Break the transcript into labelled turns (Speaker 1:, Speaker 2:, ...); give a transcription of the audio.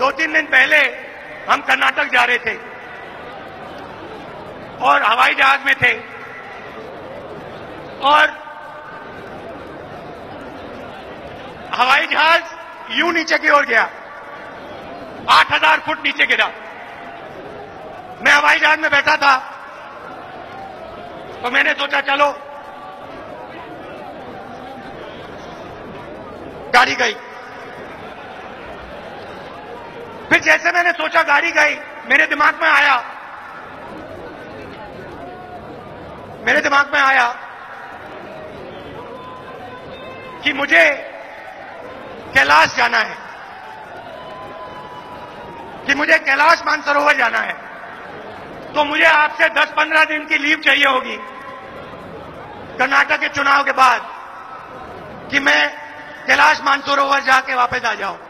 Speaker 1: दो तीन दिन पहले हम कर्नाटक जा रहे थे और हवाई जहाज़ में थे और हवाई जहाज़ यूँ नीचे की ओर गया। आठ हज़ार फुट नीचे गिरा। मैं हवाई जहाज़ में बैठा था तो मैंने सोचा, चलो, गाड़ी गई। फिर जैसे मैंने सोचा गाड़ी गई, मेरे दिमाग में आया। मेरे दिमाग में आया कि मुझे कैलाश जाना है। कि मुझे कैलाश मानसरोवर जाना है। तो मुझे आपसे 10-15 दिन की लीव चाहिए होगी। कर्नाटक के चुनाव के बाद कि मैं कैलाश मानसरोवर जाके वापस आ जाऊँ।